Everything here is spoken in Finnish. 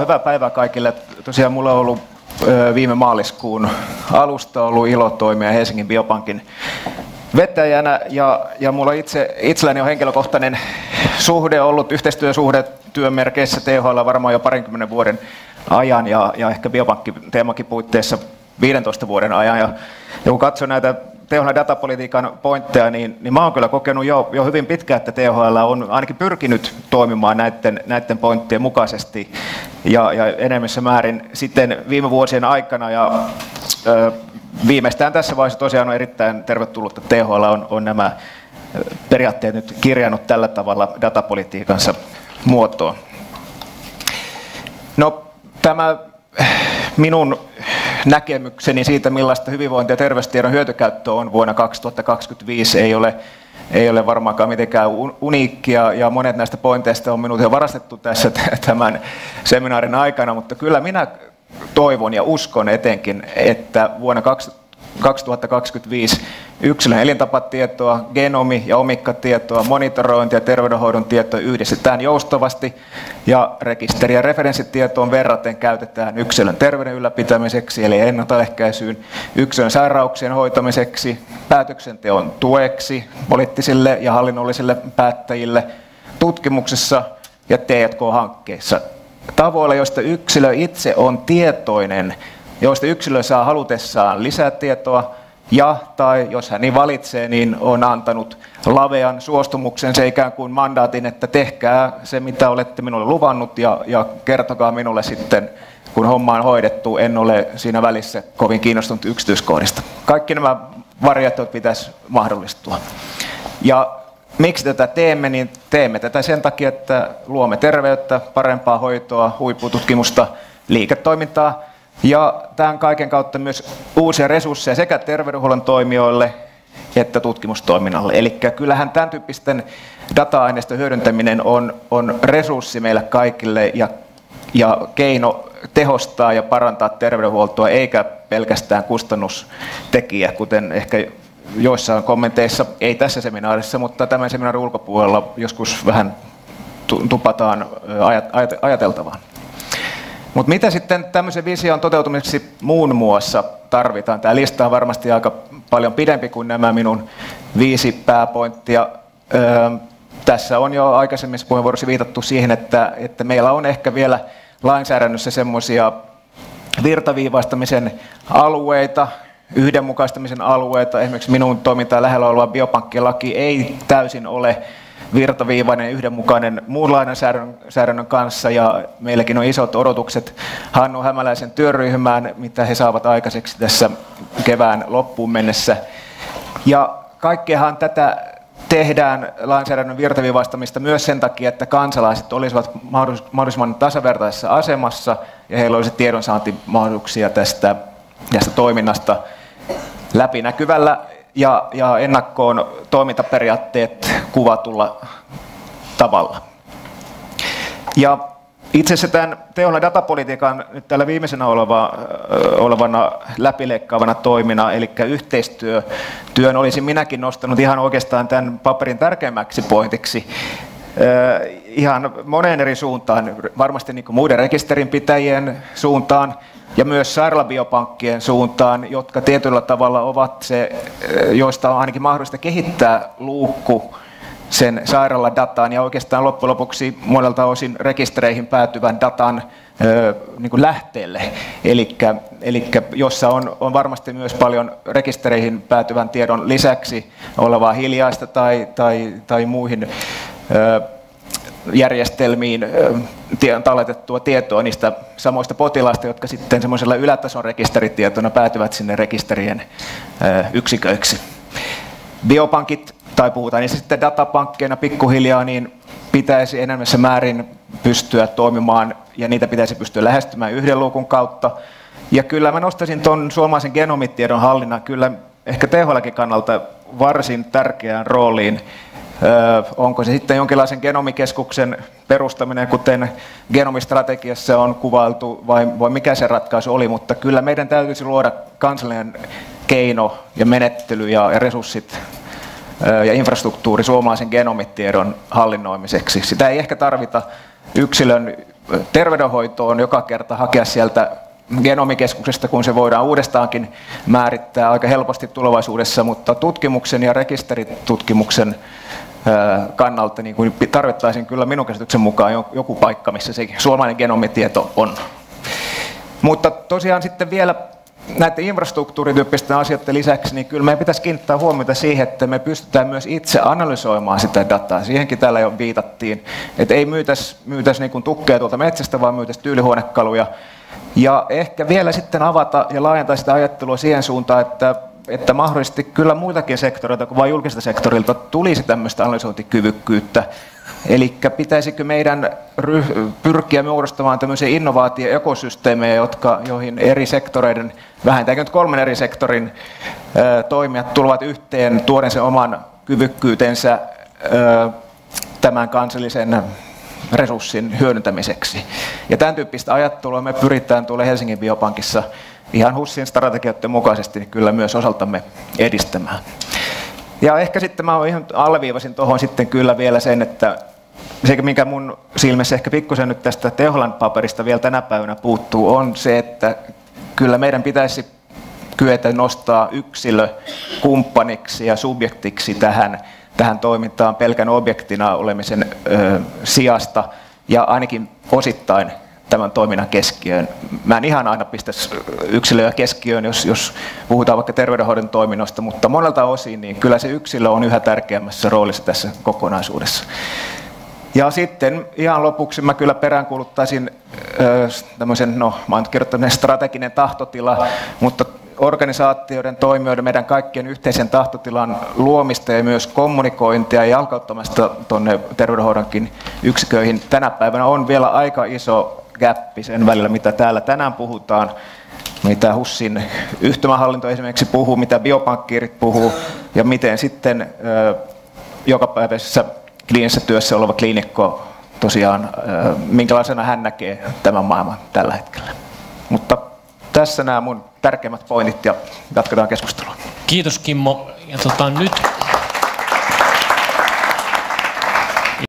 Hyvää päivää kaikille. Tosiaan mulla on ollut viime maaliskuun alusta ollut ilo toimia Helsingin Biopankin vetäjänä ja, ja mulla itse, itselläni on henkilökohtainen suhde ollut, yhteistyösuhde työmerkeissä THL varmaan jo parinkymmenen vuoden ajan ja, ja ehkä biopankki-teemakin puitteissa 15 vuoden ajan. Ja, ja kun katson näitä THL datapolitiikan pointteja, niin, niin mä oon kyllä kokenut jo, jo hyvin pitkään, että THL on ainakin pyrkinyt toimimaan näiden, näiden pointtien mukaisesti ja, ja enemmissä määrin sitten viime vuosien aikana. Ja, ö, viimeistään tässä vaiheessa tosiaan on erittäin tervetullut, että THL on, on nämä periaatteet nyt kirjannut tällä tavalla datapolitiikansa muotoon. No, tämä minun näkemykseni siitä, millaista hyvinvointi- ja terveystiedon hyötykäyttö on vuonna 2025, ei ole, ei ole varmaankaan mitenkään uniikkia, ja monet näistä pointeista on minut jo varastettu tässä tämän seminaarin aikana, mutta kyllä minä toivon ja uskon etenkin, että vuonna 2025 2025 yksilön elintapatietoa, genomi- ja omikkatietoa, monitorointi- ja terveydenhoidon tietoa yhdistetään joustavasti ja rekisteri- ja referenssitietoon verraten käytetään yksilön terveyden ylläpitämiseksi eli ennaltaehkäisyyn, yksilön sairauksien hoitamiseksi, päätöksenteon tueksi poliittisille ja hallinnollisille päättäjille, tutkimuksessa ja T&K-hankkeissa tavoilla, joista yksilö itse on tietoinen joista yksilö saa halutessaan lisätietoa ja tai jos hän niin valitsee, niin on antanut lavean suostumuksen se ikään kuin mandaatin, että tehkää se mitä olette minulle luvannut ja, ja kertokaa minulle sitten, kun homma on hoidettu, en ole siinä välissä kovin kiinnostunut yksityiskohdista. Kaikki nämä variaatiot pitäisi mahdollistua. Ja miksi tätä teemme, niin teemme tätä sen takia, että luomme terveyttä, parempaa hoitoa, huippututkimusta, liiketoimintaa, ja tämän kaiken kautta myös uusia resursseja sekä terveydenhuollon toimijoille että tutkimustoiminnalle. Eli kyllähän tämän tyyppisten data-aineiston hyödyntäminen on, on resurssi meille kaikille ja, ja keino tehostaa ja parantaa terveydenhuoltoa, eikä pelkästään kustannustekijä, kuten ehkä joissain kommenteissa, ei tässä seminaarissa, mutta tämän seminaarin ulkopuolella joskus vähän tupataan ajateltavaan. Mutta mitä sitten tämmöisen vision toteutumiseksi muun muassa tarvitaan? Tämä lista on varmasti aika paljon pidempi kuin nämä minun viisi pääpointtia. Öö, tässä on jo aikaisemmissa puheenvuoroissa viitattu siihen, että, että meillä on ehkä vielä lainsäädännössä semmoisia virtaviivaistamisen alueita, yhdenmukaistamisen alueita. Esimerkiksi minun toimintaa lähellä oleva biopankkilaki ei täysin ole virtaviivainen yhdenmukainen muun lainsäädännön kanssa ja meilläkin on isot odotukset Hannu Hämäläisen työryhmään, mitä he saavat aikaiseksi tässä kevään loppuun mennessä. Ja kaikkeahan tätä tehdään lainsäädännön virtaviivaistamista myös sen takia, että kansalaiset olisivat mahdollisimman tasavertaisessa asemassa ja heillä olisi tiedonsaantimahdollisuuksia tästä, tästä toiminnasta läpinäkyvällä ja, ja ennakkoon toimintaperiaatteet kuvatulla tavalla. Ja itse asiassa tämän teolla datapolitiikan nyt tällä viimeisenä oleva, olevana läpileikkaavana toimina, eli yhteistyötyön olisin minäkin nostanut ihan oikeastaan tämän paperin tärkeimmäksi pointiksi ihan moneen eri suuntaan, varmasti niin kuin muiden rekisterinpitäjien suuntaan, ja myös sairaalabiopankkien suuntaan, jotka tietyllä tavalla ovat se, joista on ainakin mahdollista kehittää luukku sen sairaaladataan ja oikeastaan loppujen lopuksi monelta osin rekistereihin päätyvän datan niin kuin lähteelle, eli jossa on, on varmasti myös paljon rekistereihin päätyvän tiedon lisäksi olevaa hiljaista tai, tai, tai muihin järjestelmiin talletettua tietoa niistä samoista potilaista, jotka sitten semmoisella ylätason rekisteritietona päätyvät sinne rekisterien yksiköiksi. Biopankit, tai puhutaan niistä sitten datapankkeina pikkuhiljaa, niin pitäisi enemmässä määrin pystyä toimimaan ja niitä pitäisi pystyä lähestymään yhden luukun kautta. Ja kyllä mä nostaisin tuon suomalaisen genomitiedon hallinnan kyllä ehkä THLkin kannalta varsin tärkeään rooliin Onko se sitten jonkinlaisen genomikeskuksen perustaminen, kuten genomistrategiassa on kuvailtu, vai, vai mikä se ratkaisu oli, mutta kyllä meidän täytyisi luoda kansallinen keino ja menettely ja, resurssit ja infrastruktuuri suomalaisen genomitiedon hallinnoimiseksi. Sitä ei ehkä tarvita yksilön terveydenhoitoon joka kerta hakea sieltä genomikeskuksesta, kun se voidaan uudestaankin määrittää aika helposti tulevaisuudessa, mutta tutkimuksen ja rekisteritutkimuksen kannalta niin kuin tarvittaisiin kyllä minun käsityksen mukaan joku paikka, missä se suomalainen genomitieto on. Mutta tosiaan sitten vielä näiden infrastruktuurityyppisten asioiden lisäksi, niin kyllä meidän pitäisi kiinnittää huomiota siihen, että me pystytään myös itse analysoimaan sitä dataa. Siihenkin täällä jo viitattiin, että ei myytäisi, myytäisi niin tukkeja tuolta metsästä, vaan myytäisi tyylihuonekaluja. Ja ehkä vielä sitten avata ja laajentaa sitä ajattelua siihen suuntaan, että että mahdollisesti kyllä muiltakin sektoreilta kuin vain julkista sektorilta tulisi tämmöistä analysointikyvykkyyttä. Eli pitäisikö meidän pyrkiä muodostamaan tämmöisiä innovaatioekosysteemejä, jotka, joihin eri sektoreiden, vähintään nyt kolmen eri sektorin toimijat tulevat yhteen tuoden sen oman kyvykkyytensä tämän kansallisen resurssin hyödyntämiseksi. Ja tämän tyyppistä ajattelua me pyritään tuolla Helsingin biopankissa ihan HUSin strategioiden mukaisesti kyllä myös osaltamme edistämään. Ja ehkä sitten mä ihan alleviivasin tuohon sitten kyllä vielä sen, että se, mikä mun silmissä ehkä pikkusen nyt tästä Teholan-paperista vielä tänä päivänä puuttuu, on se, että kyllä meidän pitäisi kyetä nostaa yksilö kumppaniksi ja subjektiksi tähän, tähän toimintaan pelkän objektina olemisen ö, sijasta ja ainakin osittain tämän toiminnan keskiöön. Mä en ihan aina pistä yksilöä keskiöön, jos, jos puhutaan vaikka terveydenhoidon toiminnosta, mutta monelta osin niin kyllä se yksilö on yhä tärkeämmässä roolissa tässä kokonaisuudessa. Ja sitten ihan lopuksi mä kyllä peräänkuuluttaisin tämmöisen, no mä oon kirjoittanut strateginen tahtotila, mutta organisaatioiden, toimijoiden, meidän kaikkien yhteisen tahtotilan luomista ja myös kommunikointia ja jalkauttamasta tuonne terveydenhoidonkin yksiköihin tänä päivänä on vielä aika iso gappi sen välillä, mitä täällä tänään puhutaan, mitä HUSin yhtymähallinto esimerkiksi puhuu, mitä biopankkiirit puhuu ja miten sitten jokapäiväisessä kliinisessä työssä oleva kliinikko tosiaan, minkälaisena hän näkee tämän maailman tällä hetkellä. Mutta tässä nämä mun tärkeimmät pointit ja jatketaan keskustelua. Kiitos Kimmo. Ja tota, nyt